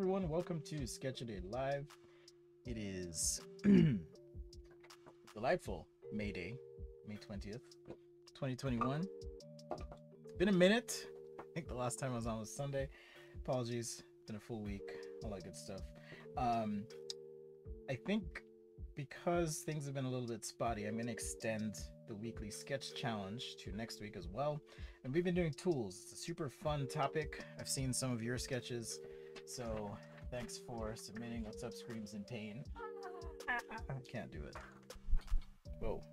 everyone. Welcome to Sketch a Day Live. It is delightful May Day, May 20th, 2021. It's Been a minute. I think the last time I was on was Sunday. Apologies. Been a full week. All that good stuff. Um, I think because things have been a little bit spotty, I'm going to extend the weekly sketch challenge to next week as well. And we've been doing tools. It's a super fun topic. I've seen some of your sketches. So thanks for submitting. What's up, Screams in Pain? I can't do it. Whoa.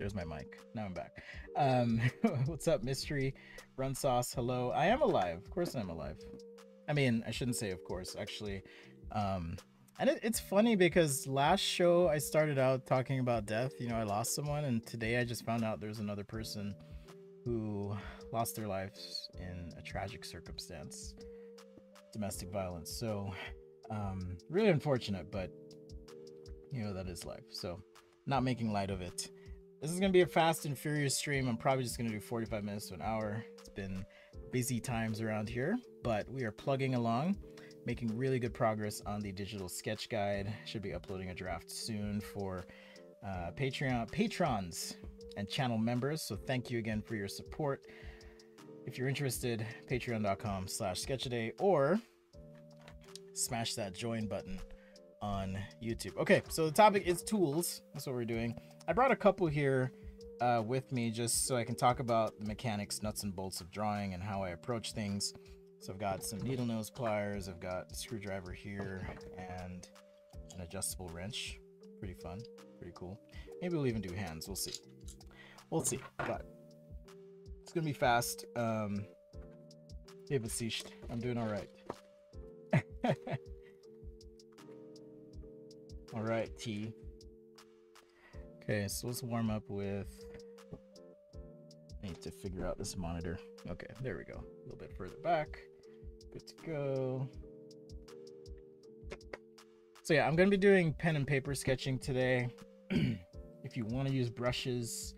There's my mic. Now I'm back. Um, what's up, Mystery? Run Sauce, hello. I am alive. Of course I'm alive. I mean, I shouldn't say of course, actually. Um, and it, it's funny because last show I started out talking about death. You know, I lost someone, and today I just found out there's another person who lost their lives in a tragic circumstance domestic violence. So, um, really unfortunate, but you know, that is life. So, not making light of it. This is going to be a fast and furious stream. I'm probably just going to do 45 minutes to an hour. It's been busy times around here, but we are plugging along, making really good progress on the digital sketch guide. Should be uploading a draft soon for uh, Patreon patrons and channel members. So thank you again for your support. If you're interested, patreon.com slash sketchaday or smash that join button on YouTube. Okay, so the topic is tools. That's what we're doing. I brought a couple here uh, with me just so I can talk about the mechanics, nuts and bolts of drawing and how I approach things. So I've got some needle nose pliers, I've got a screwdriver here, and an adjustable wrench. Pretty fun, pretty cool. Maybe we'll even do hands, we'll see. We'll see, but it's gonna be fast. Um, hey, Vasisht, I'm doing all right. all right, T. Okay, so let's warm up with. I need to figure out this monitor. Okay, there we go. A little bit further back. Good to go. So yeah, I'm gonna be doing pen and paper sketching today. if you want to use brushes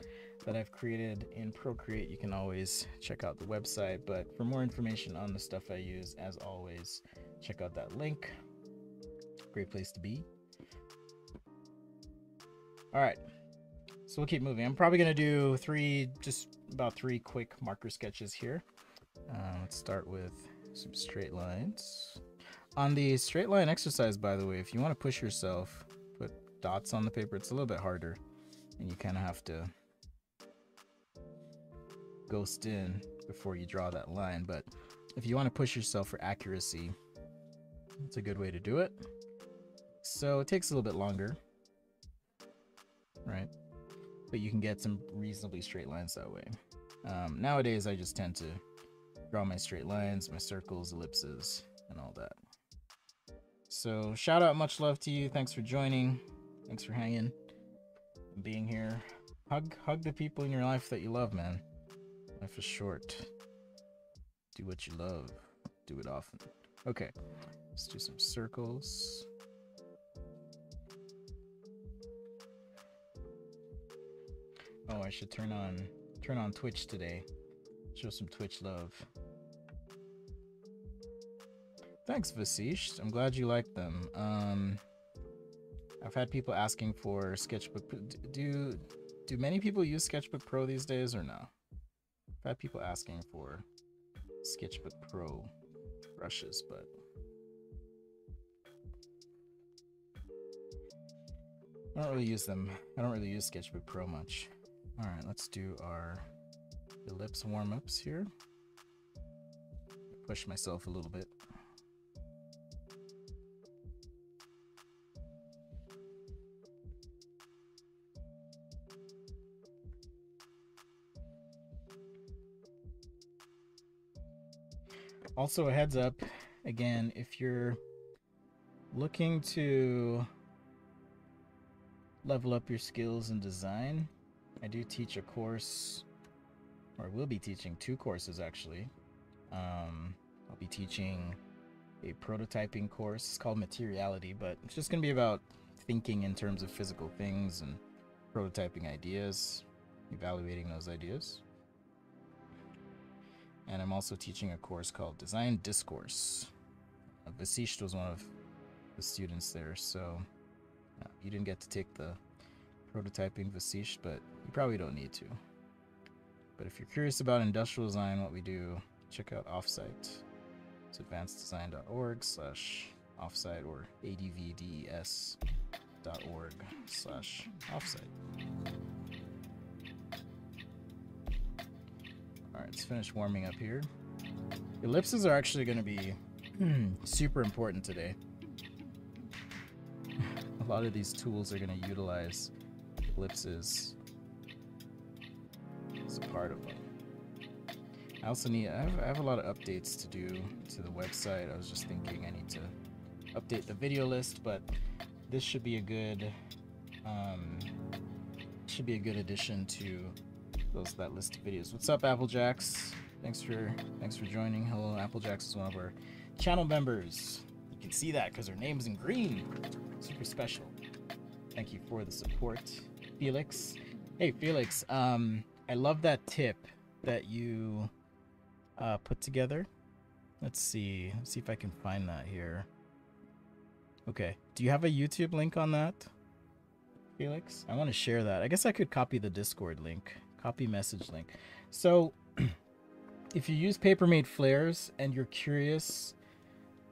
that I've created in Procreate, you can always check out the website. But for more information on the stuff I use, as always, check out that link. Great place to be. All right, so we'll keep moving. I'm probably gonna do three, just about three quick marker sketches here. Uh, let's start with some straight lines. On the straight line exercise, by the way, if you want to push yourself, put dots on the paper, it's a little bit harder. And you kind of have to ghost in before you draw that line. But if you want to push yourself for accuracy, it's a good way to do it. So it takes a little bit longer, right? But you can get some reasonably straight lines that way. Um, nowadays, I just tend to draw my straight lines, my circles, ellipses, and all that. So shout out, much love to you. Thanks for joining. Thanks for hanging, being here. Hug, hug the people in your life that you love, man. Life is short. Do what you love. Do it often. Okay, let's do some circles. Oh, I should turn on turn on Twitch today. Show some Twitch love. Thanks, Vasisht. I'm glad you like them. Um, I've had people asking for Sketchbook. Do do many people use Sketchbook Pro these days or no? I've had people asking for Sketchbook Pro brushes, but I don't really use them. I don't really use Sketchbook Pro much. All right, let's do our ellipse warm-ups here. Push myself a little bit. Also, a heads up again, if you're looking to level up your skills in design, I do teach a course, or will be teaching two courses actually. Um, I'll be teaching a prototyping course. It's called Materiality, but it's just going to be about thinking in terms of physical things and prototyping ideas, evaluating those ideas. And I'm also teaching a course called Design Discourse. Vasisht was one of the students there, so uh, you didn't get to take the prototyping Vasisht, but you probably don't need to. But if you're curious about industrial design, what we do, check out Offsite. It's advanceddesign.org slash offsite or advdes.org slash offsite. Let's finish warming up here. Ellipses are actually going to be super important today. A lot of these tools are going to utilize ellipses as a part of them. I also need, I have, I have a lot of updates to do to the website. I was just thinking I need to update the video list, but this should be a good, um, should be a good addition to those that list of videos. What's up, Applejacks? Thanks for thanks for joining. Hello, Applejacks is one of our channel members. You can see that because her name's in green. Super special. Thank you for the support, Felix. Hey, Felix. Um, I love that tip that you uh, put together. Let's see. Let's see if I can find that here. Okay. Do you have a YouTube link on that, Felix? I want to share that. I guess I could copy the Discord link. Copy message link. So, if you use Paper Mate Flairs and you're curious,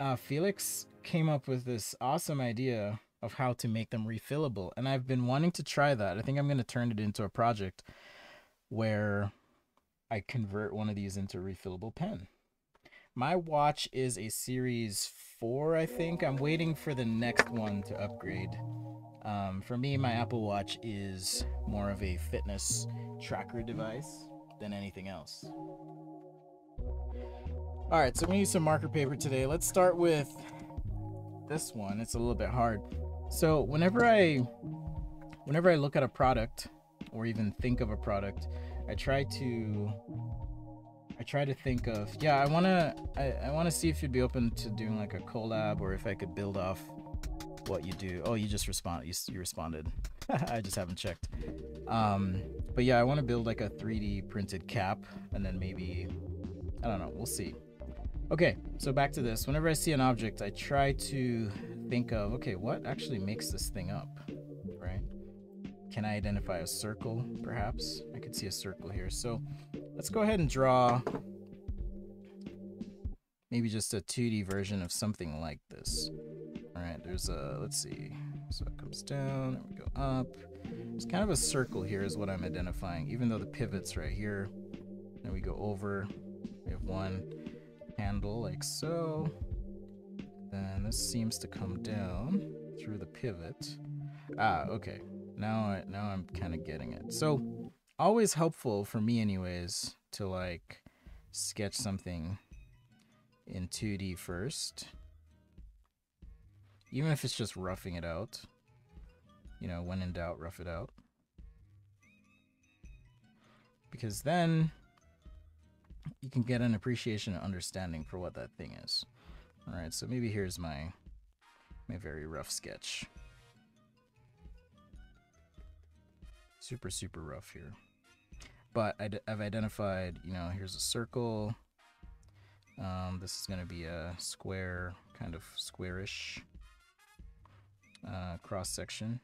uh, Felix came up with this awesome idea of how to make them refillable. And I've been wanting to try that. I think I'm going to turn it into a project where I convert one of these into a refillable pen. My watch is a series 4, I think. I'm waiting for the next one to upgrade. Um, for me, my Apple Watch is more of a fitness tracker device than anything else. All right, so we need some marker paper today. Let's start with this one. It's a little bit hard. So whenever I, whenever I look at a product or even think of a product, I try to I try to think of yeah I want to I, I want to see if you'd be open to doing like a collab or if I could build off what you do oh you just respond you, you responded I just haven't checked um but yeah I want to build like a 3d printed cap and then maybe I don't know we'll see okay so back to this whenever I see an object I try to think of okay what actually makes this thing up right can I identify a circle, perhaps? I could see a circle here. So let's go ahead and draw maybe just a 2D version of something like this. All right, there's a, let's see. So it comes down, and we go up. It's kind of a circle here is what I'm identifying, even though the pivot's right here. Then we go over, we have one handle like so. Then this seems to come down through the pivot. Ah, okay. Now, I, now I'm kind of getting it. So, always helpful for me, anyways, to like sketch something in 2D first, even if it's just roughing it out. You know, when in doubt, rough it out. Because then you can get an appreciation and understanding for what that thing is. All right, so maybe here's my my very rough sketch. super, super rough here. But i d I've identified, you know, here's a circle. Um, this is going to be a square, kind of squarish uh, cross section.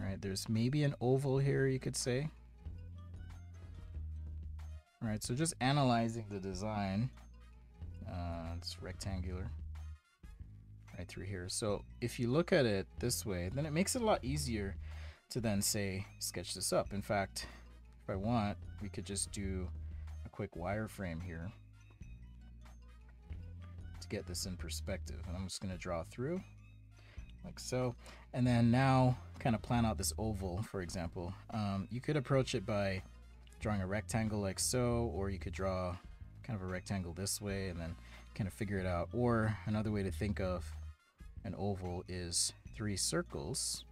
All right, there's maybe an oval here, you could say. All right, so just analyzing the design. Uh, it's rectangular right through here. So if you look at it this way, then it makes it a lot easier to then say, sketch this up. In fact, if I want, we could just do a quick wireframe here get this in perspective. And I'm just gonna draw through like so. And then now kind of plan out this oval, for example. Um, you could approach it by drawing a rectangle like so, or you could draw kind of a rectangle this way and then kind of figure it out. Or another way to think of an oval is three circles.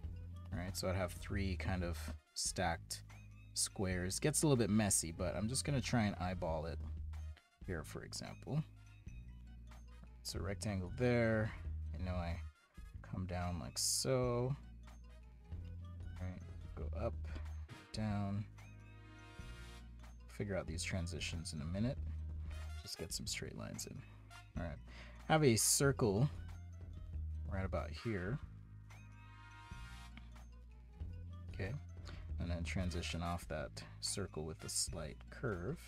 right? so I'd have three kind of stacked squares. Gets a little bit messy, but I'm just gonna try and eyeball it here, for example. So rectangle there, and now I come down like so. All right, go up, down. Figure out these transitions in a minute. Just get some straight lines in. All right. Have a circle right about here. Okay. And then transition off that circle with a slight curve.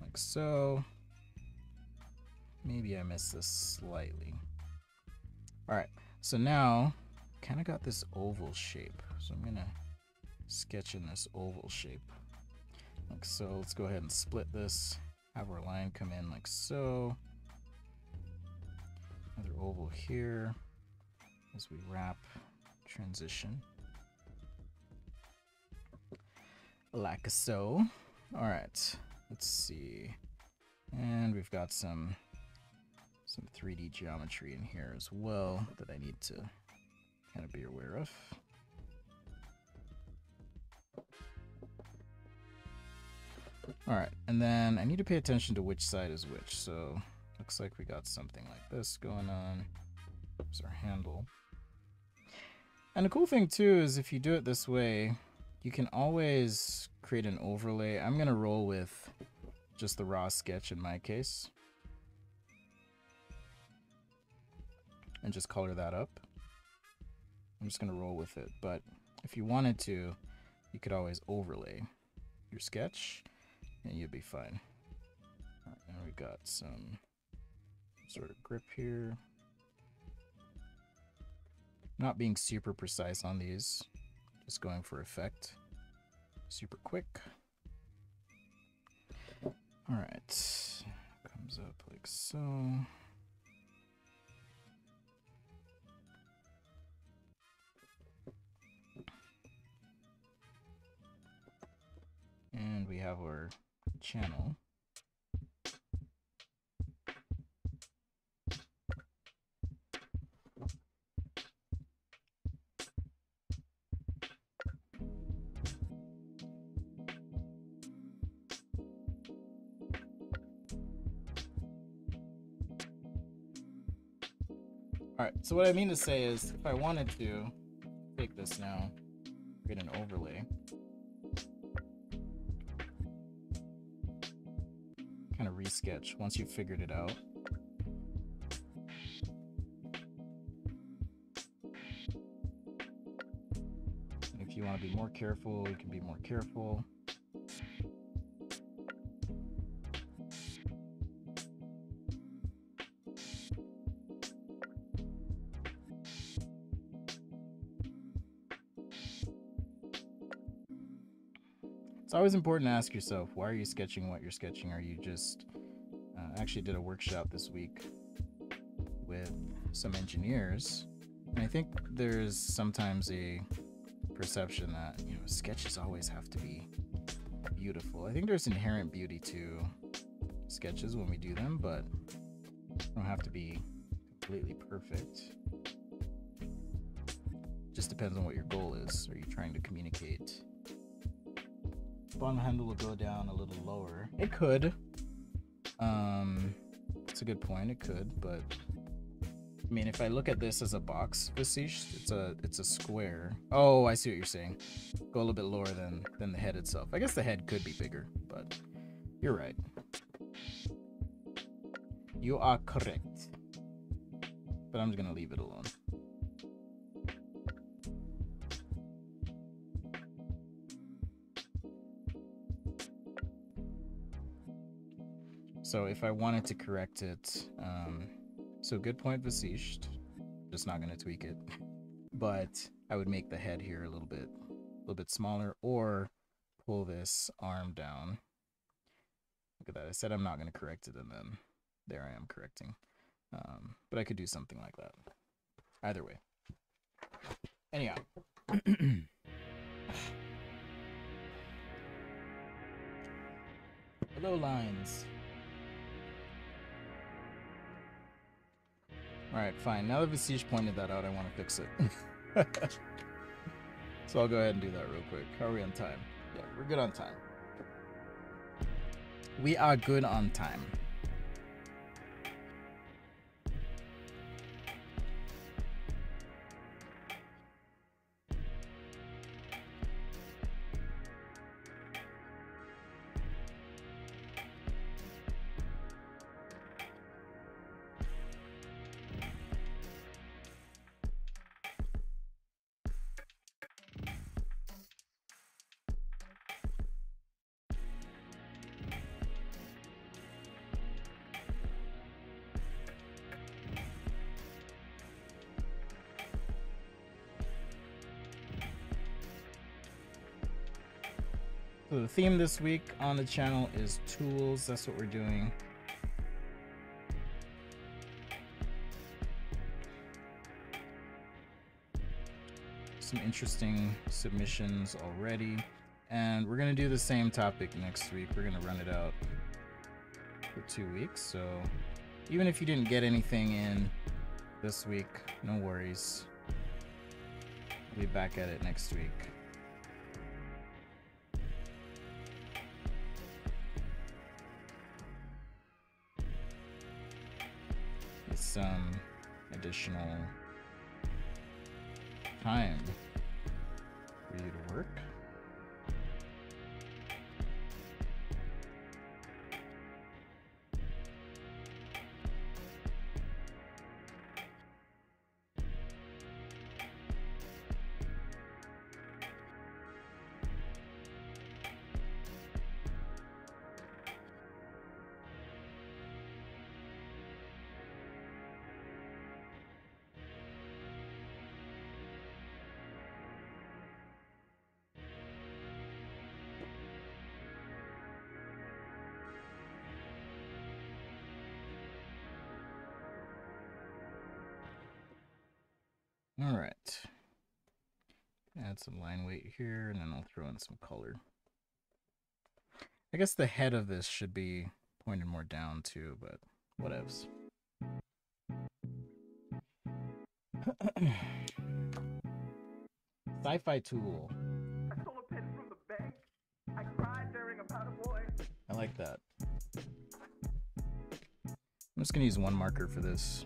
Like so. Maybe I missed this slightly. All right. So now kind of got this oval shape. So I'm to sketch in this oval shape. Like so. Let's go ahead and split this. Have our line come in like so. Another oval here as we wrap transition. Like so. All right, let's see. And we've got some some 3D geometry in here as well that I need to kind of be aware of. All right, and then I need to pay attention to which side is which. So looks like we got something like this going on. There's our handle. And the cool thing too is if you do it this way, you can always create an overlay. I'm gonna roll with just the raw sketch in my case. And just color that up. I'm just gonna roll with it. But if you wanted to, you could always overlay your sketch and you'd be fine. Now we've got some sort of grip here. Not being super precise on these, just going for effect. Super quick. All right, comes up like so. And we have our channel. Alright, so what I mean to say is, if I wanted to take this now, create an overlay, kind of resketch once you've figured it out. And if you want to be more careful, you can be more careful. Always important to ask yourself, why are you sketching what you're sketching? Are you just, uh, actually did a workshop this week with some engineers. And I think there's sometimes a perception that, you know, sketches always have to be beautiful. I think there's inherent beauty to sketches when we do them, but don't have to be completely perfect. Just depends on what your goal is. Are you trying to communicate bottom handle will go down a little lower. It could. Um, it's a good point. It could, but I mean, if I look at this as a box it's a it's a square. Oh, I see what you're saying. Go a little bit lower than than the head itself. I guess the head could be bigger, but you're right. You are correct. But I'm just gonna leave it alone. So if I wanted to correct it, um, so good point Vasisht, just not gonna tweak it, but I would make the head here a little bit, a little bit smaller, or pull this arm down. Look at that. I said I'm not gonna correct it, and then there I am correcting. Um, but I could do something like that. Either way. Anyhow. Hello, lines. Alright, fine. Now that Vasisht pointed that out, I want to fix it. so I'll go ahead and do that real quick. How are we on time? Yeah, we're good on time. We are good on time. So the theme this week on the channel is tools. That's what we're doing. Some interesting submissions already. And we're going to do the same topic next week. We're going to run it out for two weeks. So even if you didn't get anything in this week, no worries. We'll be back at it next week. Additional time for you to work. Some line weight here, and then I'll throw in some color. I guess the head of this should be pointed more down too, but whatevs. Sci-fi tool. I. I like that. I'm just gonna use one marker for this.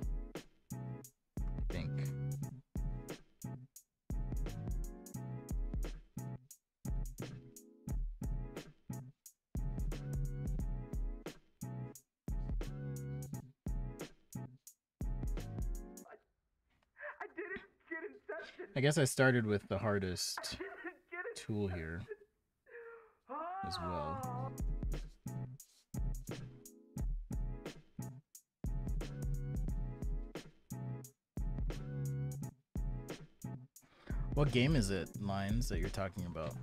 I guess I started with the hardest tool here. as well. What game is it, Lines, that you're talking about?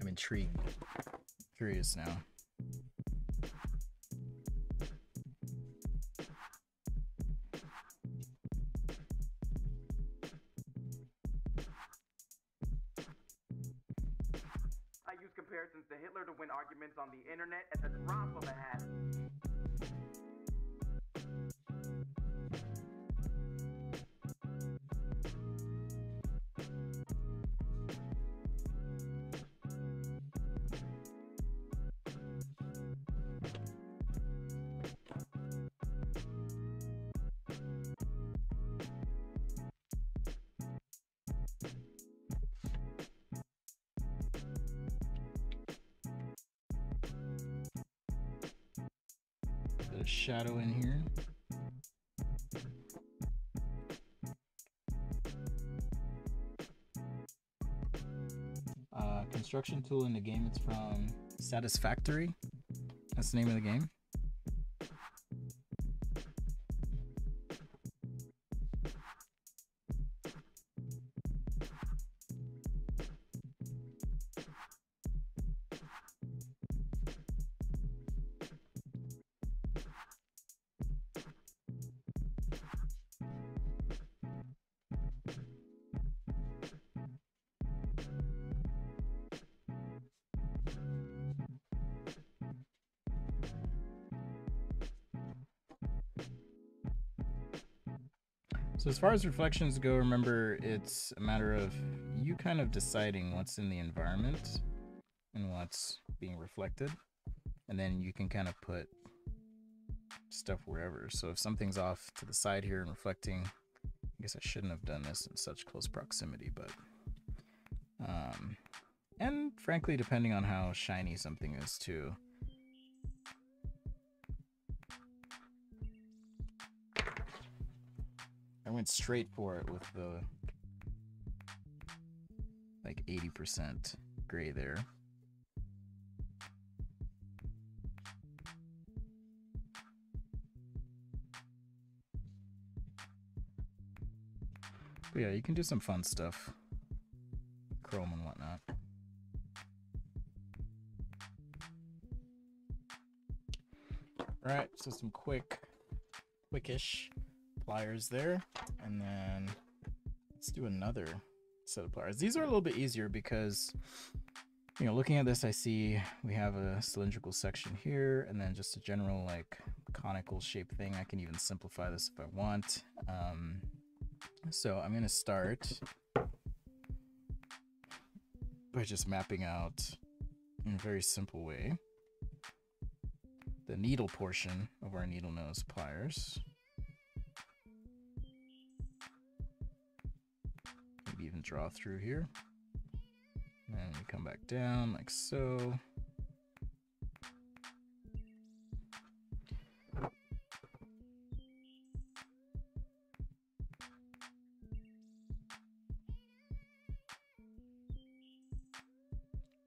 I'm intrigued. Curious now. Construction tool in the game. It's from Satisfactory. That's the name of the game. As far as reflections go, remember it's a matter of you kind of deciding what's in the environment and what's being reflected. And then you can kind of put stuff wherever. So if something's off to the side here and reflecting, I guess I shouldn't have done this in such close proximity, but um and frankly depending on how shiny something is too. Went straight for it with the like 80% gray there. But yeah, you can do some fun stuff. Chrome and whatnot. Alright, so some quick, quickish pliers there. And then let's do another set of pliers. These are a little bit easier because, you know, looking at this, I see we have a cylindrical section here and then just a general like conical shape thing. I can even simplify this if I want. Um, so I'm going to start by just mapping out in a very simple way the needle portion of our needle nose pliers. Draw through here. And come back down like so.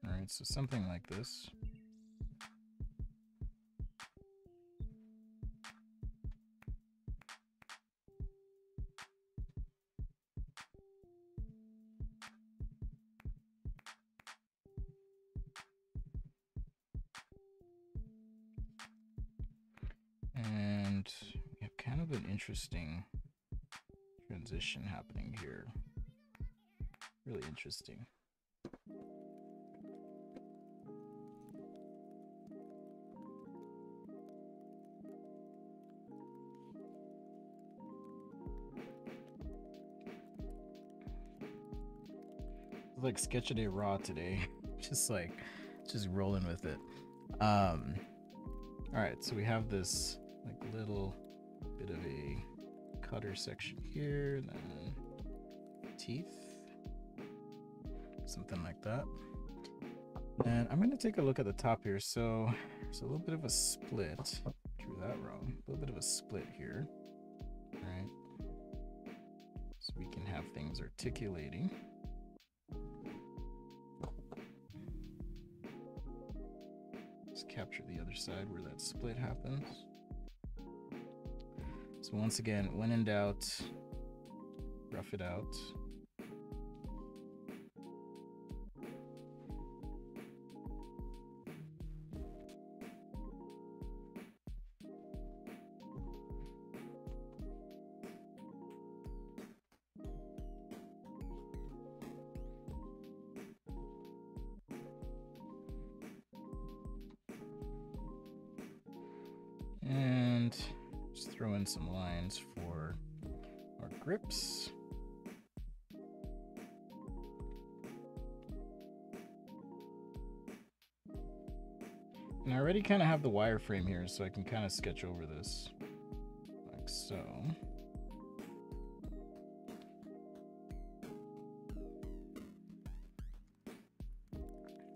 All right, so something like this. Interesting transition happening here. Really interesting. like sketch a day raw today just like just rolling with it um all right so we have this like little bit of a cutter section here then teeth something like that. And i'm going to take a look at the top here. So there's a little bit of a split. Drew that wrong. A little bit of a split here. All right so we can have things articulating. Let's capture the other side where that split happens. So once again, when in doubt, rough it out. Kind of have the wireframe here, so I can kind of sketch over this like so.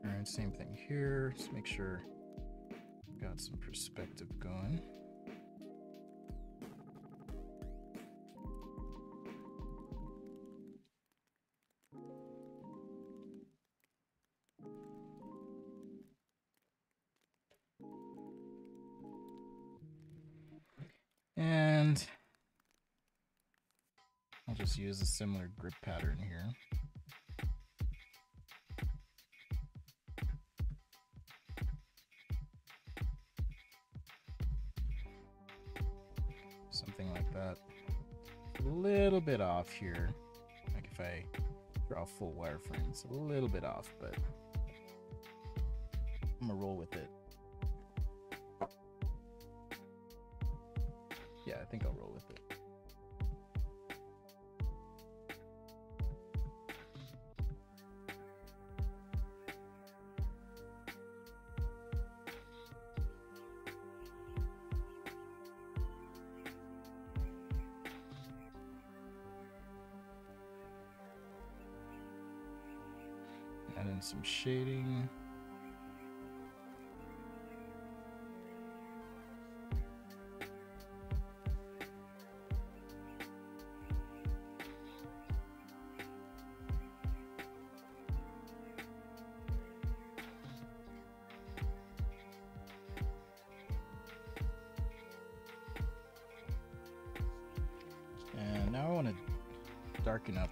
All right, same thing here. Just make sure got some perspective going. Similar grip pattern here. Something like that. A little bit off here. Like if I draw full wireframe, it's a little bit off, but I'm gonna roll with it. Yeah, I think I'll roll with it.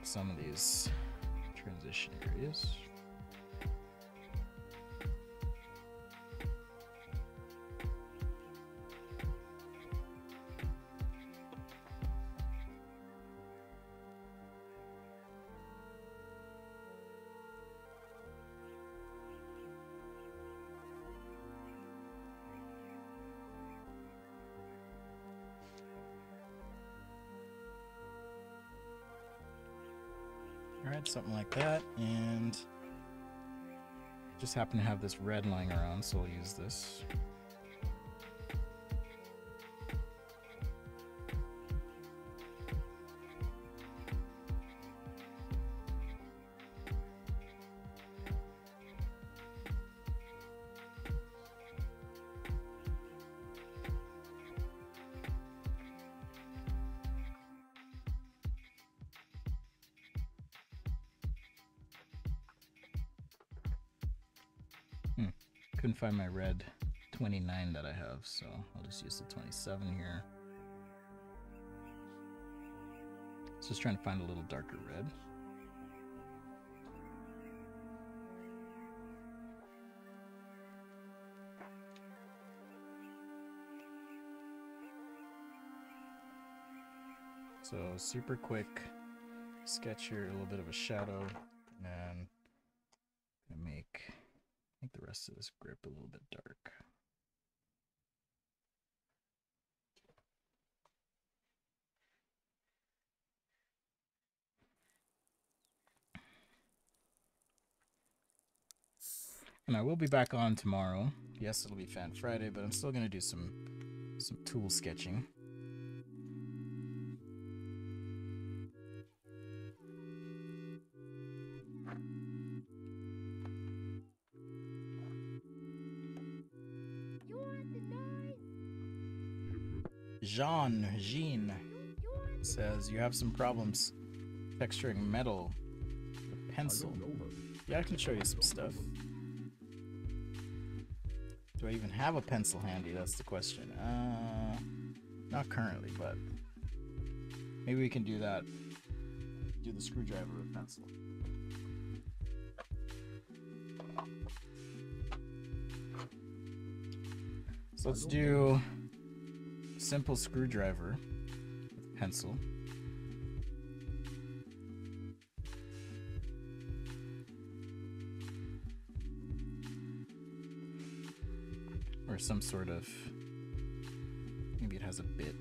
Some of these transition areas. Something like that, and just happen to have this red lying around, so I'll use this. Find my red 29 that I have, so I'll just use the 27 here. Just trying to find a little darker red. So super quick sketch here, a little bit of a shadow, and make make the rest of this grip a little bit dark. And I will be back on tomorrow. Yes, it'll be Fan Friday, but I'm still gonna do some some tool sketching. Jean Jean says you have some problems texturing metal with pencil. Yeah, I can show you some stuff. Do I even have a pencil handy? That's the question. Uh, not currently, but maybe we can do that. Do the screwdriver with pencil. So let's do simple screwdriver pencil. Or some sort of, maybe it has a bit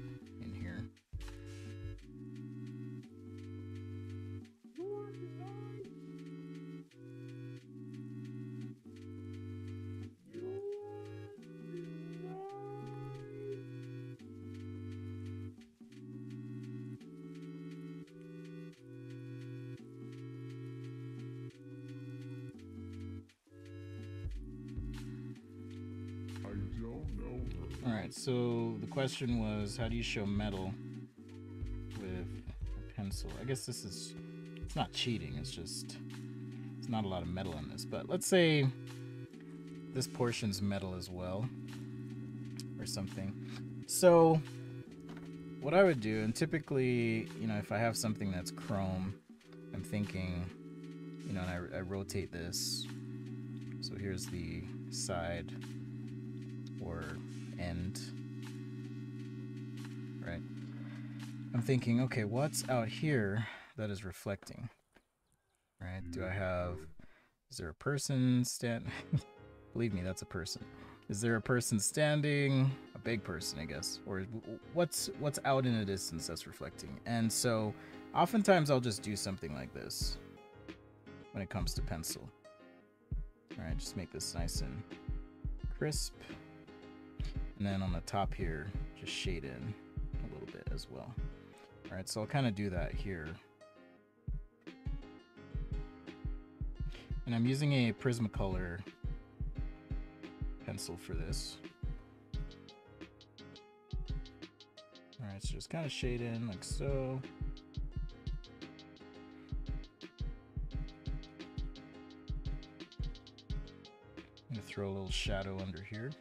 so the question was, how do you show metal with a pencil? I guess this is, it's not cheating, it's just, it's not a lot of metal in this, but let's say this portion's metal as well, or something. So, what I would do, and typically, you know, if I have something that's chrome, I'm thinking, you know, and I, I rotate this. So here's the side or end, right? I'm thinking, okay, what's out here that is reflecting, right? Do I mm. have, is there a person stand? Believe me, that's a person. Is there a person standing? A big person, I guess. Or what's what's out in the distance that's reflecting? And so, oftentimes I'll just do something like this when it comes to pencil. All right, just make this nice and crisp. And then on the top here, just shade in a little bit as well. All right, so I'll kind of do that here. And I'm using a Prismacolor pencil for this. All right, so just kind of shade in like so. I'm gonna throw a little shadow under here.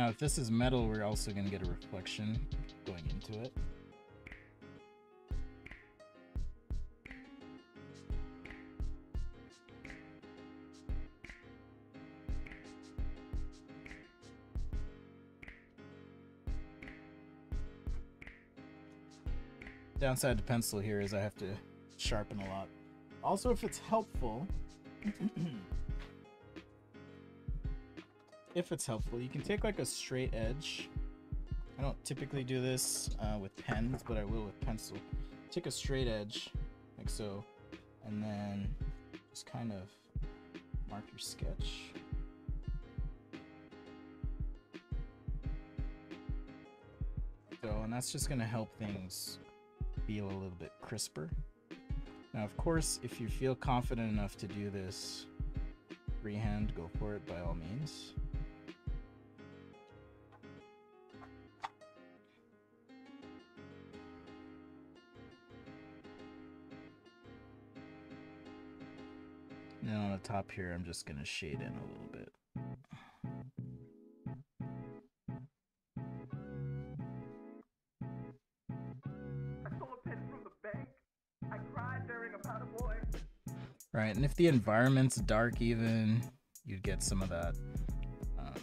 Now, if this is metal, we're also going to get a reflection going into it. Downside to pencil here is I have to sharpen a lot. Also, if it's helpful, if it's helpful, you can take like a straight edge. I don't typically do this uh, with pens, but I will with pencil. Take a straight edge, like so, and then just kind of mark your sketch. So, and that's just gonna help things feel a little bit crisper. Now, of course, if you feel confident enough to do this freehand, go for it by all means. And on the top here, I'm just going to shade in a little bit. Right, and if the environment's dark even, you'd get some of that um,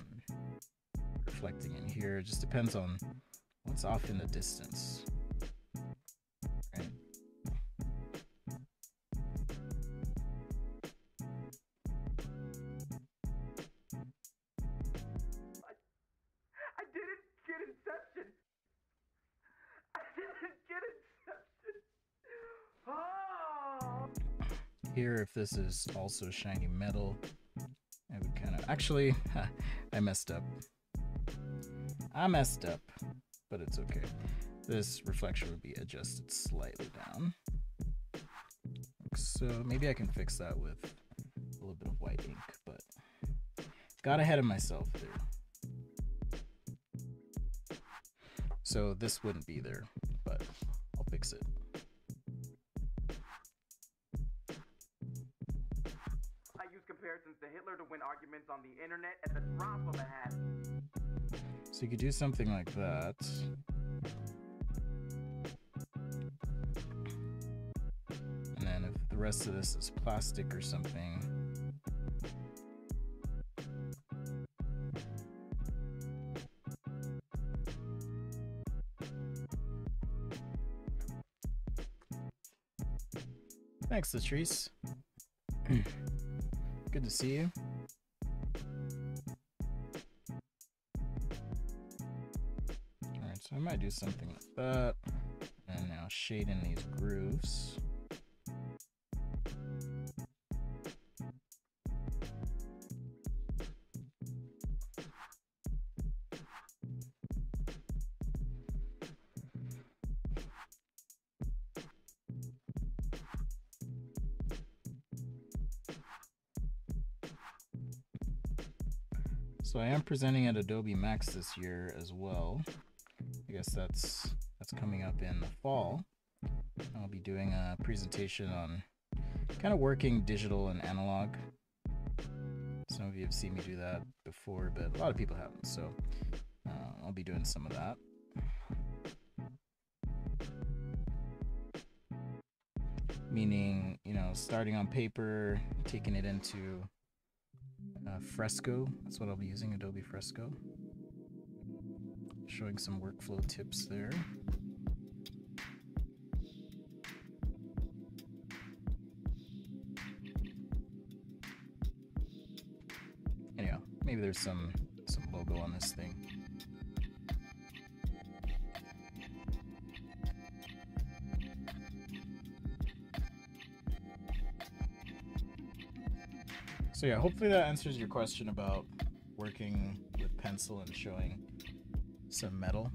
reflecting in here. It just depends on what's off in the distance. This is also shiny metal, I would kind of... Actually, I messed up. I messed up, but it's okay. This reflection would be adjusted slightly down. So maybe I can fix that with a little bit of white ink, but got ahead of myself there. So this wouldn't be there, but I'll fix it. You do something like that. And then if the rest of this is plastic or something. Thanks, Latrice. Good to see you. So I might do something like that. And now shade in these grooves. So I am presenting at Adobe Max this year as well. Guess that's that's coming up in the fall. I'll be doing a presentation on kind of working digital and analog. Some of you have seen me do that before, but a lot of people haven't. So uh, I'll be doing some of that. Meaning, you know, starting on paper, taking it into uh, Fresco. That's what I'll be using, Adobe Fresco. Showing some workflow tips there. Anyhow, maybe there's some some logo on this thing. So yeah, hopefully that answers your question about working with pencil and showing some metal.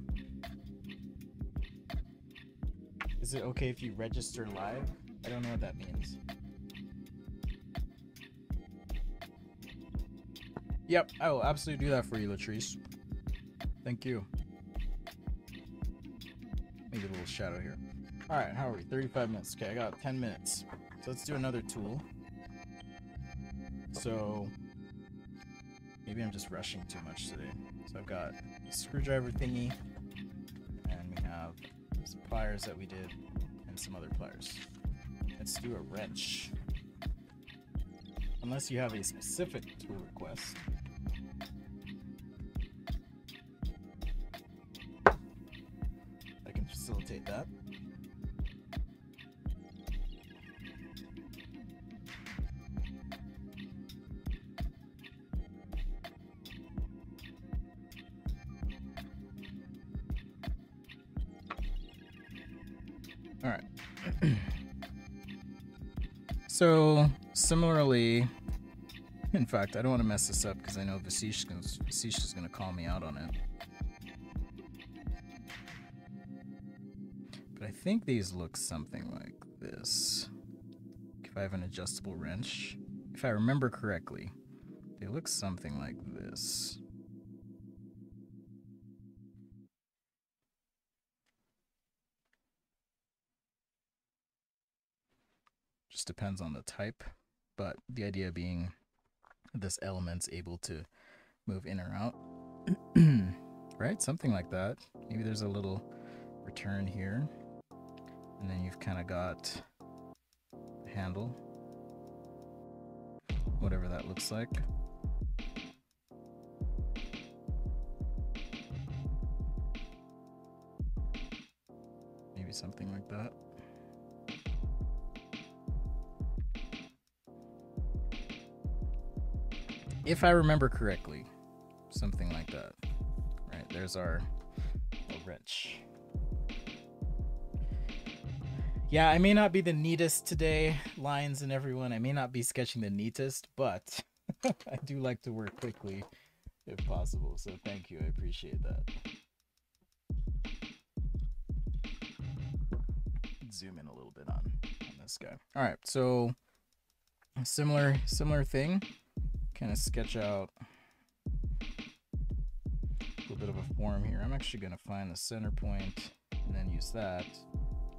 Is it okay if you register live? I don't know what that means. Yep, I will absolutely do that for you, Latrice. Thank you. Maybe a little shadow here. Alright, how are we? 35 minutes. Okay, I got 10 minutes. So let's do another tool. So maybe I'm just rushing too much today. So I've got screwdriver thingy, and we have pliers that we did and some other pliers. Let's do a wrench. Unless you have a specific tool request. I can facilitate that. So similarly, in fact, I don't want to mess this up because I know Vasisht is going to call me out on it. But I think these look something like this. If I have an adjustable wrench, if I remember correctly, they look something like this. Depends on the type, but the idea being this element's able to move in or out. right? Something like that. Maybe there's a little return here. And then you've kind of got the handle. Whatever that looks like. Maybe something like that. If I remember correctly, something like that. Right, there's our wrench. Yeah, I may not be the neatest today, Lions and everyone. I may not be sketching the neatest, but I do like to work quickly if possible. So thank you. I appreciate that. Zoom in a little bit on, on this guy. All right, so similar similar thing kind of sketch out a little bit of a form here. I'm actually going to find the center point and then use that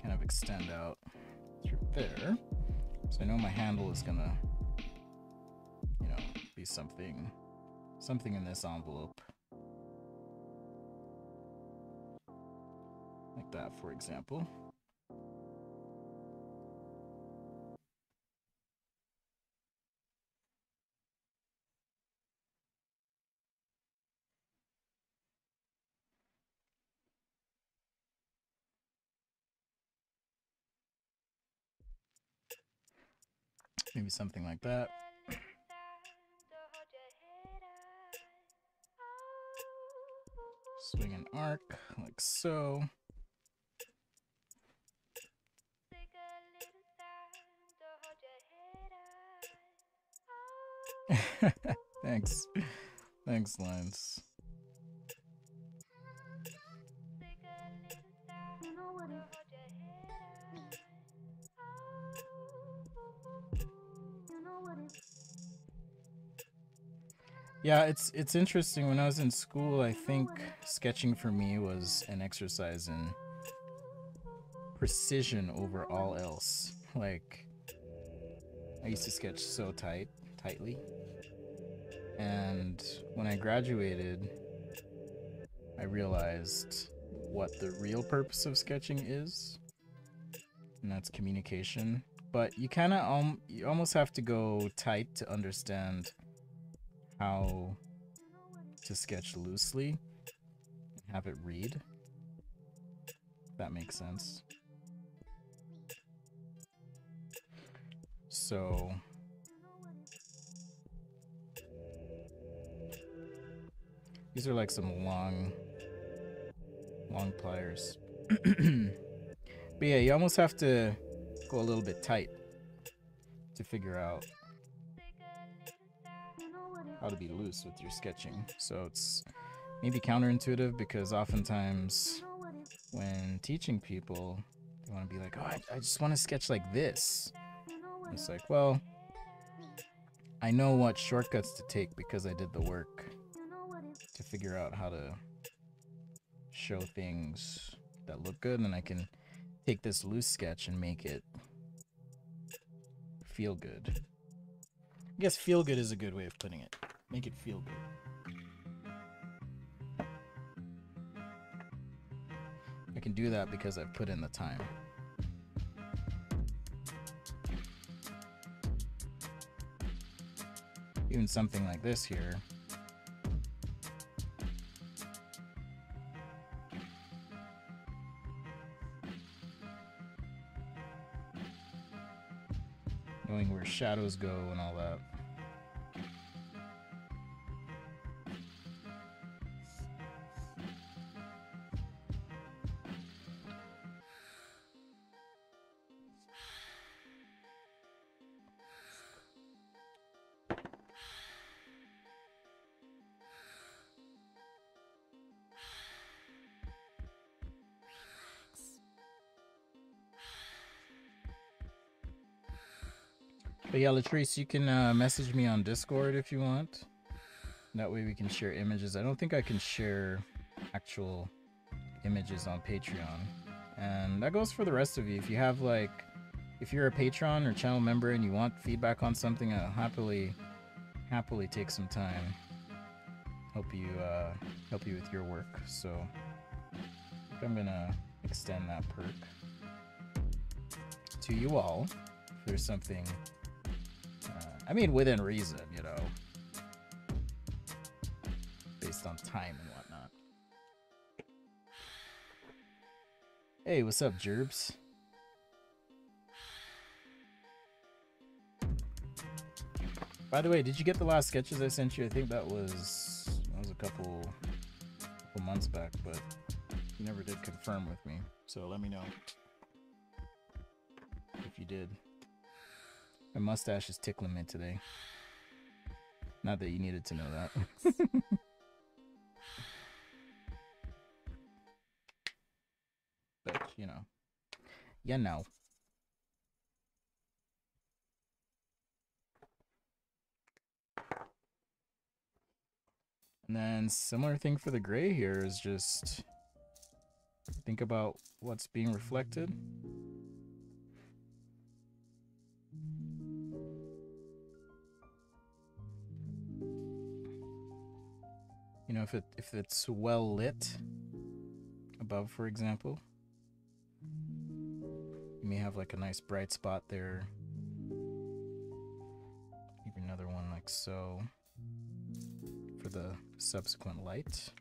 kind of extend out through there. So I know my handle is going to, you know, be something, something in this envelope. Like that, for example. Something like that. Swing an arc like so. Thanks. Thanks, Lines. Yeah, it's it's interesting. When I was in school, I think sketching for me was an exercise in precision over all else. Like I used to sketch so tight, tightly. And when I graduated, I realized what the real purpose of sketching is. And that's communication. But you kind of um, you almost have to go tight to understand how to sketch loosely and have it read. That makes sense. So these are like some long long pliers. but yeah, you almost have to go a little bit tight to figure out how to be loose with your sketching. So it's maybe counterintuitive because oftentimes when teaching people, they want to be like, oh, I, I just want to sketch like this. And it's like, well, I know what shortcuts to take because I did the work to figure out how to show things that look good and I can take this loose sketch and make it feel good. I guess feel good is a good way of putting it. Make it feel good. I can do that because I've put in the time. Even something like this here. Knowing where shadows go and all that. But yeah, Latrice, you can uh, message me on Discord if you want. That way we can share images. I don't think I can share actual images on Patreon. And that goes for the rest of you. If you have like, if you're a patron or channel member and you want feedback on something, I'll happily, happily take some time. Help you, uh, help you with your work. So I'm gonna extend that perk to you all. If there's something I mean, within reason, you know, based on time and whatnot. Hey, what's up, Jerbs? By the way, did you get the last sketches I sent you? I think that was that was a couple couple months back, but you never did confirm with me. So let me know if you did. My mustache is tickling me today. Not that you needed to know that. but, you know. You know. And then similar thing for the gray here is just think about what's being reflected. You know, if it if it's well lit above, for example, you may have like a nice bright spot there. Maybe another one like so for the subsequent light.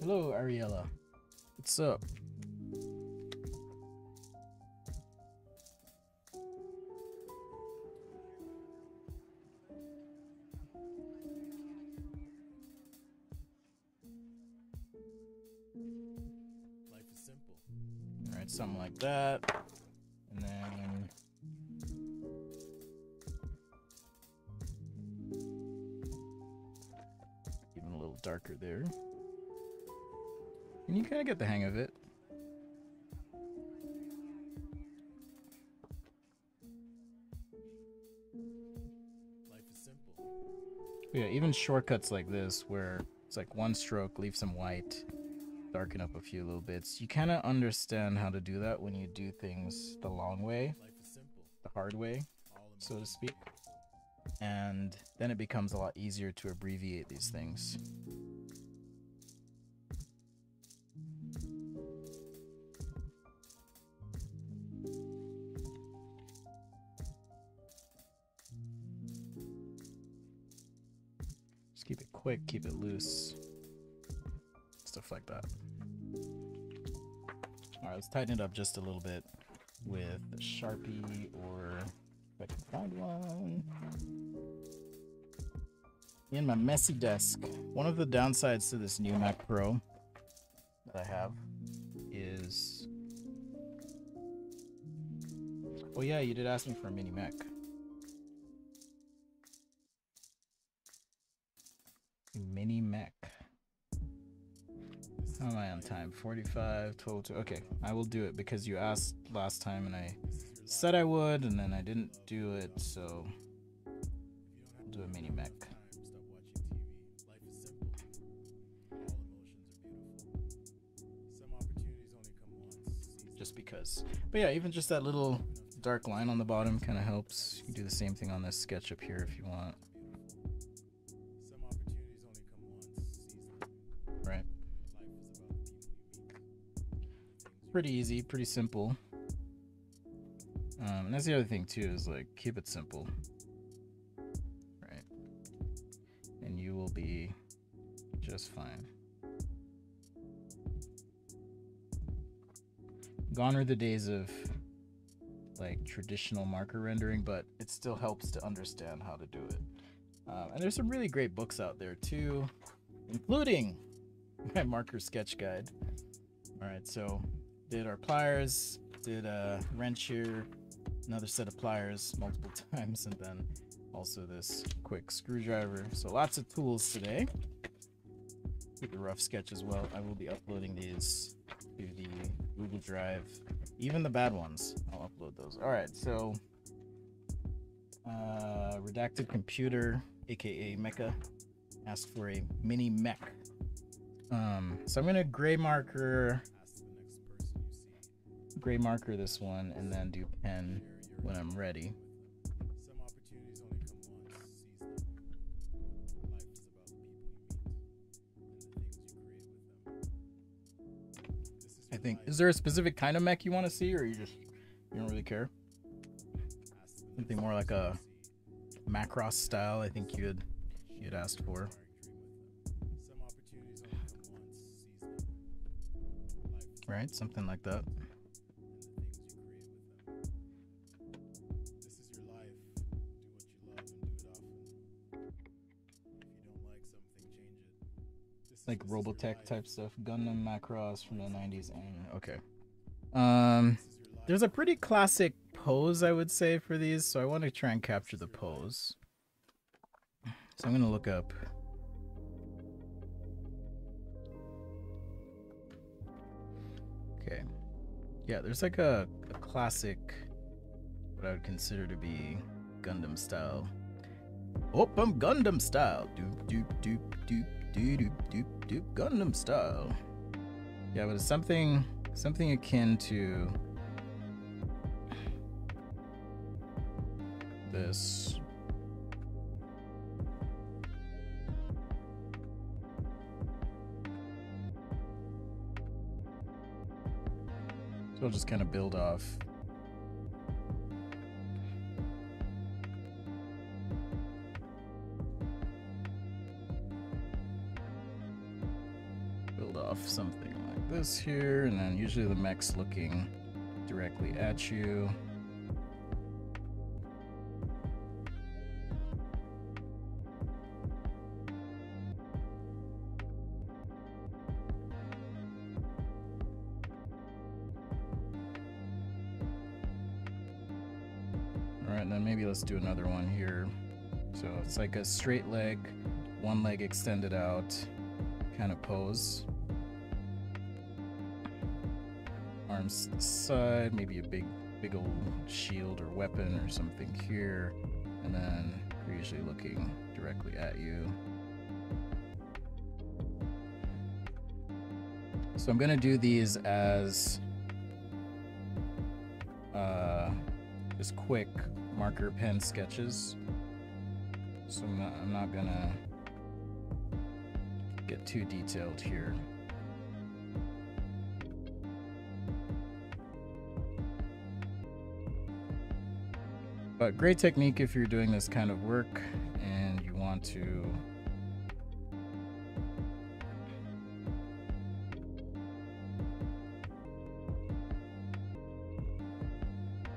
Hello, Ariella. What's up? Get the hang of it. Life is simple. Yeah, even shortcuts like this, where it's like one stroke, leave some white, darken up a few little bits. You kind of understand how to do that when you do things the long way, Life is simple. the hard way, so to speak. And then it becomes a lot easier to abbreviate these things. Quick, keep it loose. Stuff like that. Alright, let's tighten it up just a little bit with the Sharpie or if I can find one. In my messy desk. One of the downsides to this new Mac Pro that I have is. Oh, yeah, you did ask me for a mini mech. Oh, How am I on time? 45, 12, two- Okay, I will do it because you asked last time and I said I would, and then I didn't do it, so I'll do a mini. Seize just because. But yeah, even just that little dark line on the bottom kind of helps. You can do the same thing on this sketch up here if you want. Pretty easy, pretty simple. Um, and that's the other thing too is like keep it simple. Right. And you will be just fine. Gone are the days of like traditional marker rendering, but it still helps to understand how to do it. Um, and there's some really great books out there too, including my marker sketch guide. All right, so did our pliers, did a wrench here, another set of pliers multiple times, and then also this quick screwdriver. So lots of tools today. With the rough sketch as well. I will be uploading these to the Google Drive. Even the bad ones, I'll upload those. All right, so uh, redacted computer, aka Mecha, asked for a mini mech. Um, so I'm gonna gray marker gray marker this one and then do pen when I'm ready. You you I think is there a specific kind of mech you want to see or you just you don't really care? Something more like a you. Macross style I think asked for. Come once. Seize them. Life is Right? Something like that. Like Robotech type stuff. Gundam Macross from the 90s and okay. Um there's a pretty classic pose I would say for these, so I want to try and capture the pose. So I'm going to look up Okay. Yeah, there's like a, a classic, what I would consider to be Gundam style. Oh, I'm Gundam style. Doop, doop, doop, doop, doop, doop, doop, doop, Gundam style. Yeah, but it's something, something akin to this. So I'll just kind of build off. Here, and then usually the mech's looking directly at you. All right, and then maybe let's do another one here. So it's like a straight leg, one leg extended out kind of pose. Arms side, maybe a big, big old shield or weapon or something here. And then we're usually looking directly at you. So I'm gonna do these as uh, just quick marker pen sketches. So I'm not, I'm not gonna get too detailed here. But great technique if you're doing this kind of work and you want to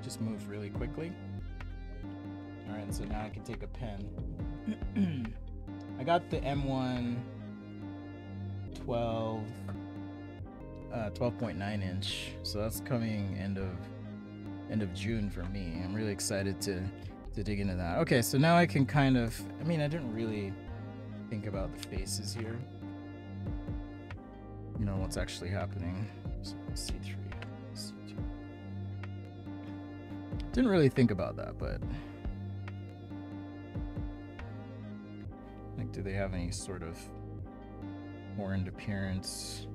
just move really quickly. All right, so now I can take a pen. I got the M1 12 uh 12.9 inch. So that's coming end of end of June for me. I'm really excited to to dig into that. Okay, so now I can kind of I mean, I didn't really think about the faces here. You know what's actually happening. So C3 C2. Didn't really think about that, but like, do they have any sort of horned appearance,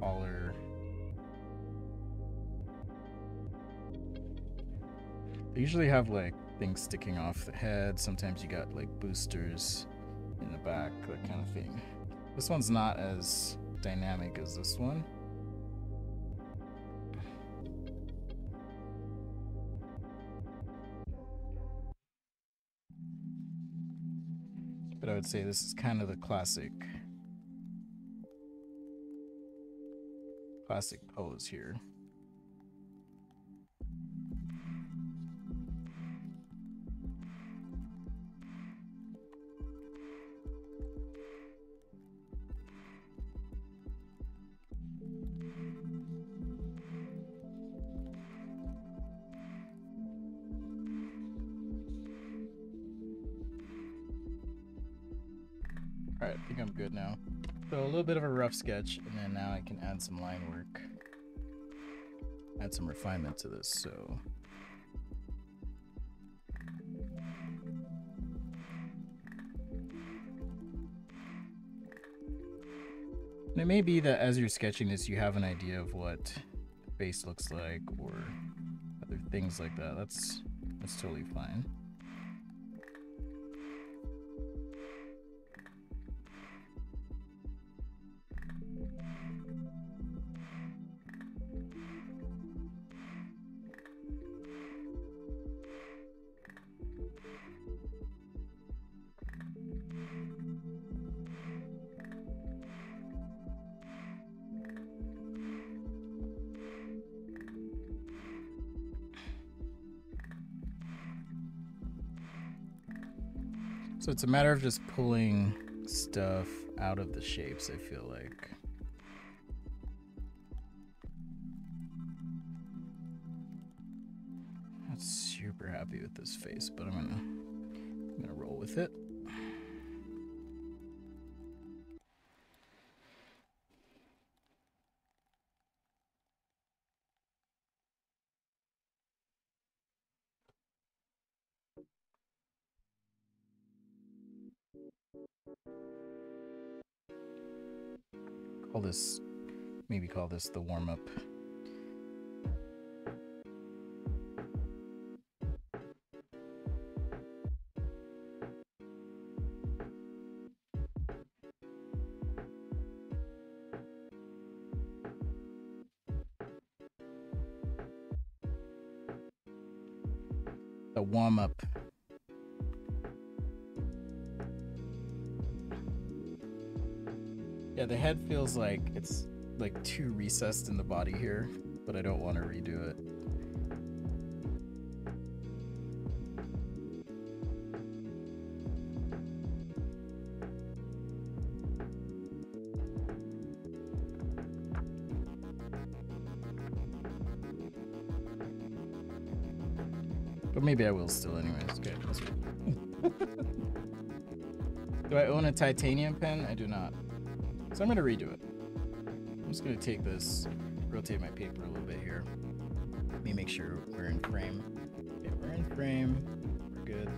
collar? They usually have like things sticking off the head. Sometimes you got like boosters in the back, that kind of thing. This one's not as dynamic as this one. But I would say this is kind of the classic classic pose here. Rough sketch, and then now I can add some line work. Add some refinement to this, so. And it may be that as you're sketching this, you have an idea of what face looks like or other things like that. That's that's totally fine. So it's a matter of just pulling stuff out of the shapes, I feel like. Not super happy with this face, but I'm gonna I'm gonna roll with it. This the warm up. The warm up. Yeah, the head feels like it's like too recessed in the body here, but I don't want to redo it. But maybe I will still anyways. Okay. do I own a titanium pen? I do not. So I'm gonna redo it. I'm just gonna take this, rotate my paper a little bit here. Let me make sure we're in frame. Okay, we're in frame. We're good.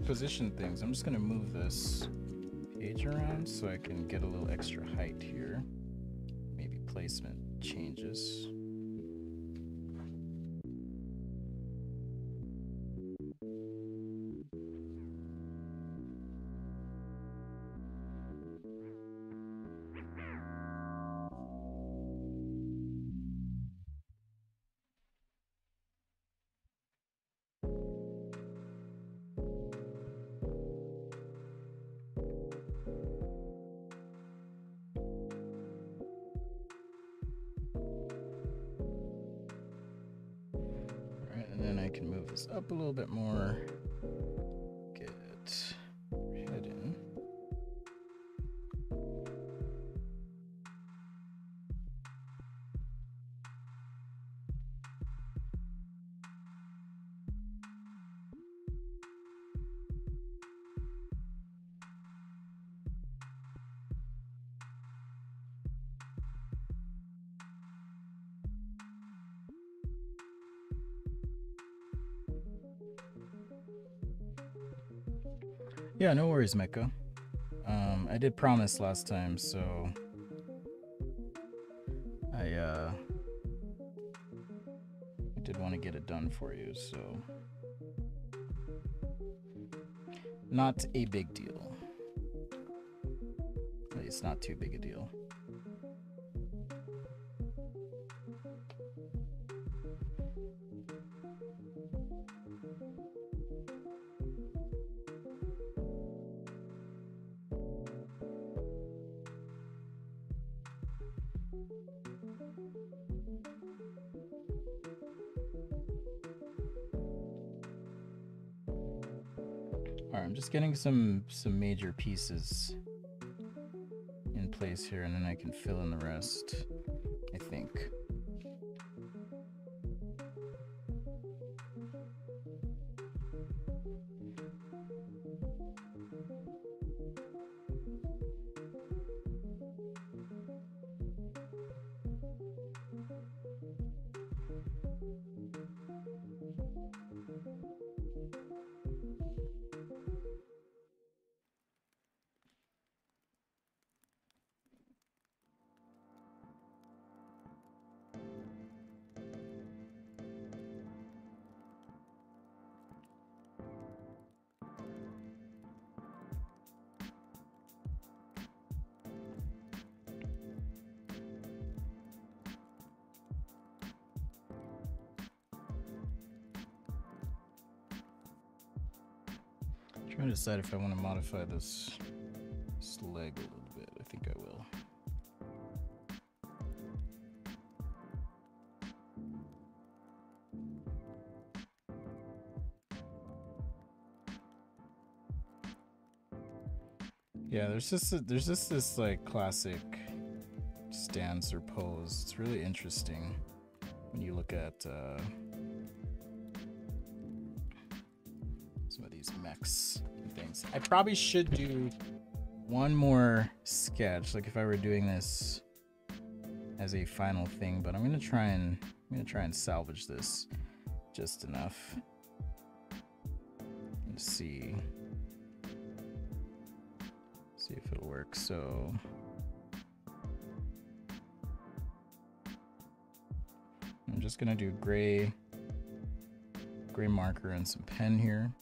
Reposition things, I'm just gonna move this page around so I can get a little extra height here. Maybe placement changes. Yeah, no worries, Mecca. Um, I did promise last time, so I uh I did want to get it done for you, so not a big deal. At least not too big a deal. Some some major pieces in place here, and then I can fill in the rest. I think. Decide if I want to modify this, leg a little bit. I think I will. Yeah, there's just a, there's just this like classic stance or pose. It's really interesting when you look at uh, some of these mechs things. I probably should do one more sketch, like if I were doing this as a final thing, but I'm gonna try and I'm gonna try and salvage this just enough and see see if it'll work. So I'm just gonna do gray gray marker and some pen here.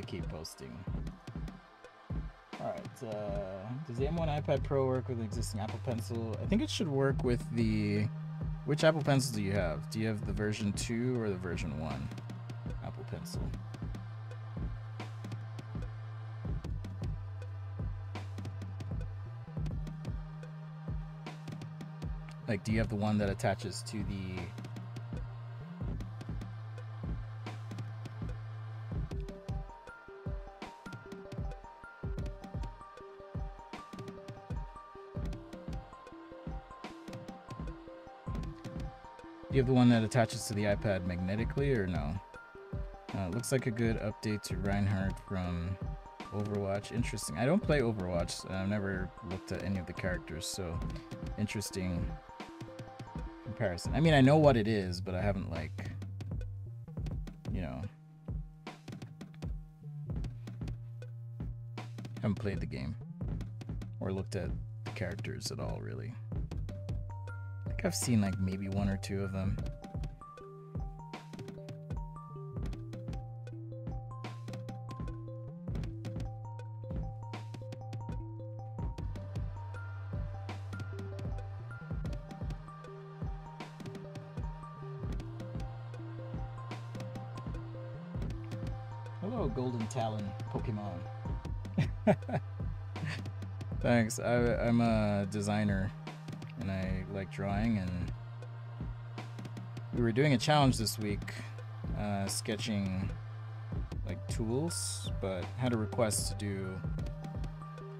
To keep posting. All right. Uh, does the M1 iPad Pro work with the existing Apple Pencil? I think it should work with the. Which Apple Pencil do you have? Do you have the version two or the version one? Apple Pencil. Like, do you have the one that attaches to the you have the one that attaches to the iPad magnetically or no? Uh, looks like a good update to Reinhardt from Overwatch. Interesting. I don't play Overwatch. I've never looked at any of the characters, so interesting comparison. I mean, I know what it is, but I haven't like, you know, haven't played the game or looked at the characters at all, really. Think I've seen like maybe one or two of them. Hello, Golden Talon Pokemon. Thanks. I, I'm a designer like drawing, and we were doing a challenge this week, uh, sketching like tools, but had a request to do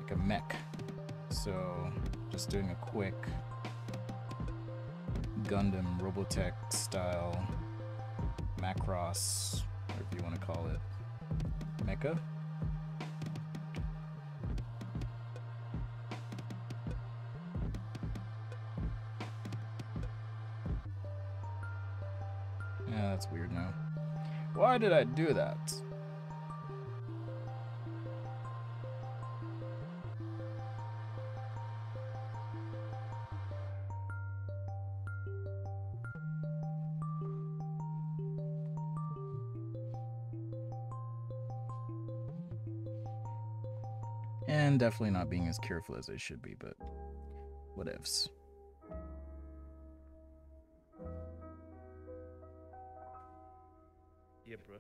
like a mech. So just doing a quick Gundam Robotech style Macross, whatever you want to call it, mecha. That's weird now. Why did I do that? And definitely not being as careful as I should be, but whatevs. Yeah, bro.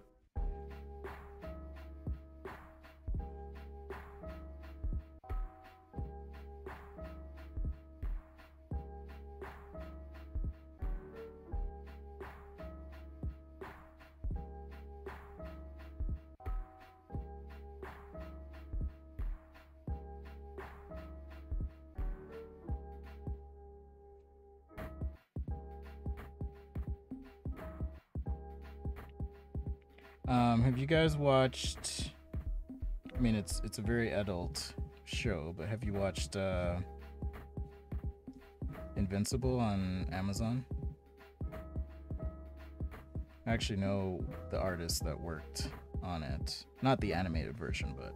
Um, have you guys watched? I mean, it's it's a very adult show, but have you watched uh, Invincible on Amazon? I actually know the artist that worked on it, not the animated version, but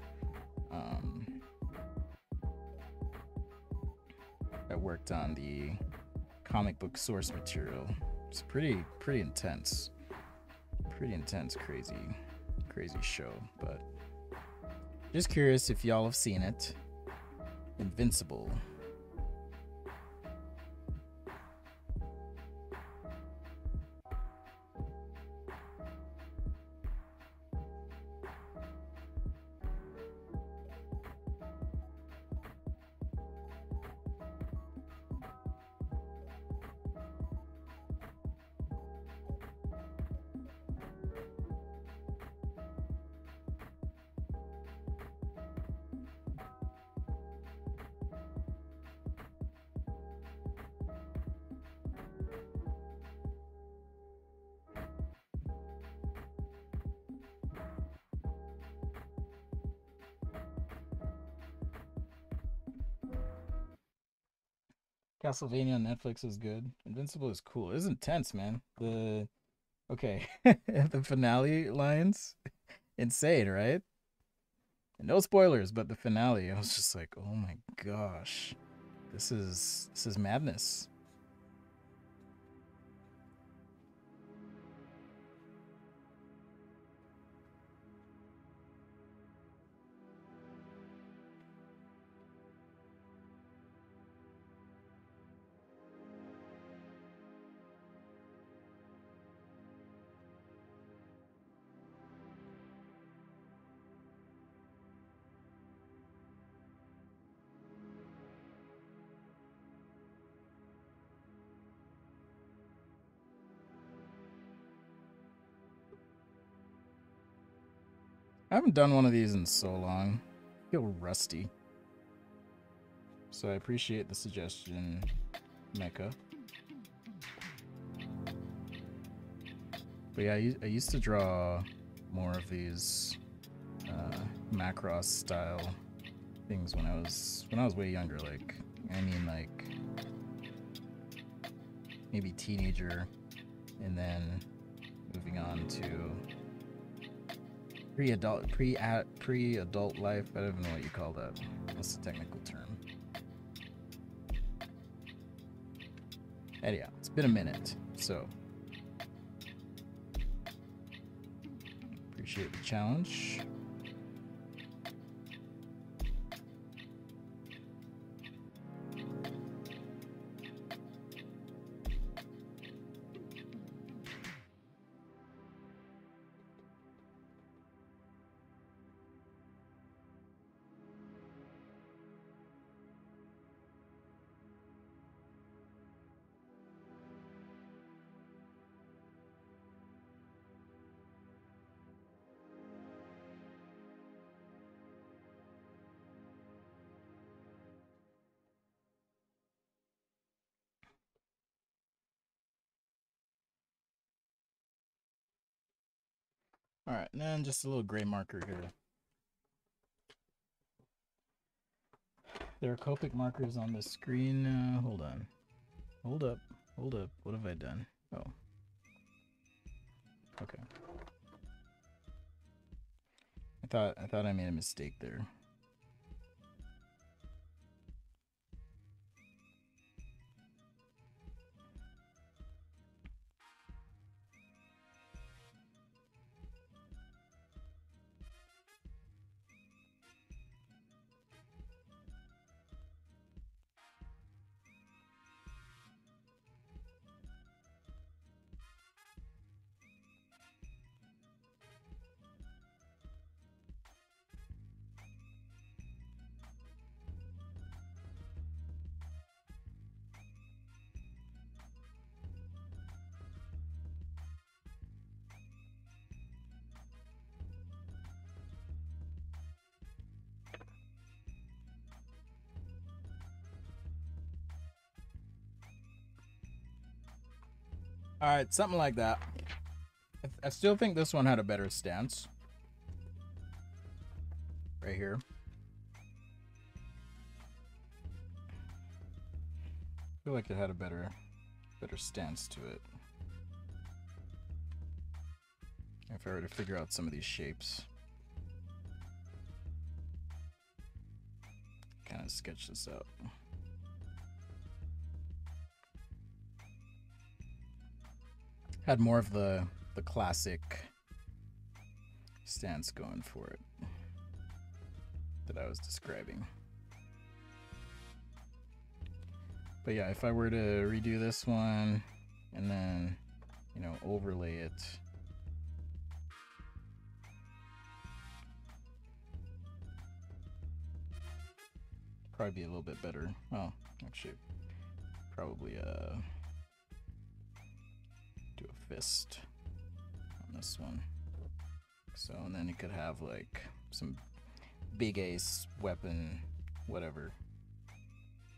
um, that worked on the comic book source material. It's pretty pretty intense pretty intense, crazy, crazy show. But just curious if y'all have seen it. Invincible. Castlevania on Netflix is good. Invincible is cool. It's intense, man. The okay, the finale lines, insane, right? No spoilers, but the finale, I was just like, oh my gosh, this is this is madness. I haven't done one of these in so long. I feel rusty. So I appreciate the suggestion, Mecha. But yeah, I used to draw more of these uh, Macross style things when I was when I was way younger. Like I mean, like maybe teenager, and then moving on to pre-adult pre pre-adult life. I don't even know what you call that. What's the technical term? Anyhow, it's been a minute, so appreciate the challenge. Then just a little gray marker here. There are Copic markers on the screen. Uh, hold on. Hold up. Hold up. What have I done? Oh. Okay. I thought I thought I made a mistake there. All right, something like that. I, th- I still think this one had a better stance. Right here. I feel like it had a better better stance to it. If I were to figure out some of these shapes. Kind of sketch this out. Had more of the the classic stance going for it that I was describing. But yeah, if I were to redo this one and then, you know, overlay it probably be a little bit better. Well, actually probably uh do a fist on this one. So, and then you could have like some big ace weapon, whatever.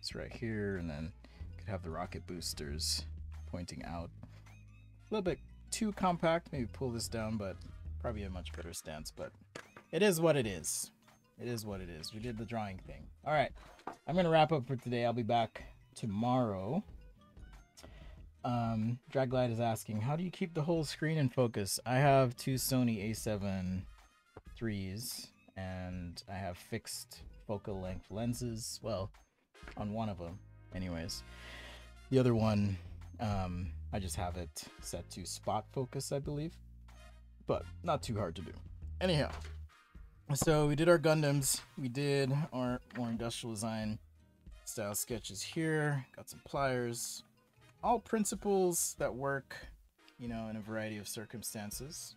It's right here, and then you could have the rocket boosters pointing out. A little bit too compact, maybe pull this down, but probably a much better stance. But it is what it is. It is what it is. We did the drawing thing. All right, I'm gonna wrap up for today. I'll be back tomorrow. Um, is asking, how do you keep the whole screen in focus? I have two Sony A7 threes, and I have fixed focal length lenses. Well, on one of them, anyways. The other one, um, I just have it set to spot focus, I believe, but not too hard to do. Anyhow, so we did our Gundams. We did our more industrial design style sketches here. Got some pliers all principles that work, you know, in a variety of circumstances.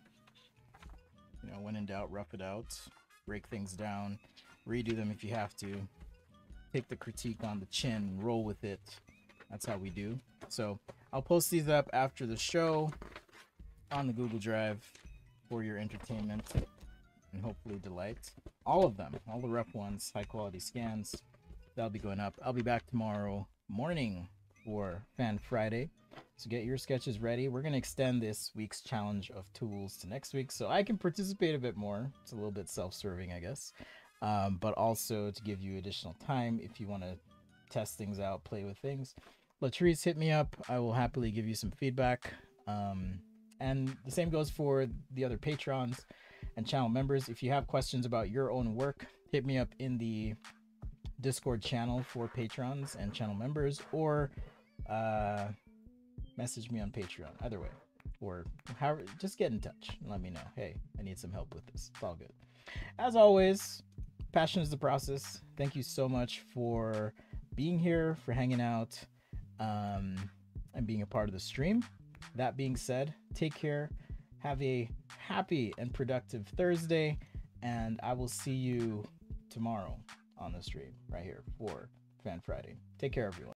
You know, when in doubt, rough it out, break things down, redo them if you have to. Take the critique on the chin, roll with it. That's how we do. So I'll post these up after the show on the Google Drive for your entertainment and hopefully delight. All of them, all the rough ones, high quality scans, that'll be going up. I'll be back tomorrow morning for Fan Friday. So get your sketches ready. We're gonna extend this week's challenge of tools to next week, so I can participate a bit more. It's a little bit self-serving, I guess, um, but also to give you additional time if you want to test things out, play with things. Latrice, hit me up. I will happily give you some feedback. Um, and the same goes for the other patrons and channel members. If you have questions about your own work, hit me up in the Discord channel for patrons and channel members, or uh, message me on Patreon. Either way, or however, just get in touch and let me know. Hey, I need some help with this. It's all good. As always, passion is the process. Thank you so much for being here, for hanging out, um, and being a part of the stream. That being said, take care. Have a happy and productive Thursday, and I will see you tomorrow on the stream right here for Fan Friday. Take care, everyone.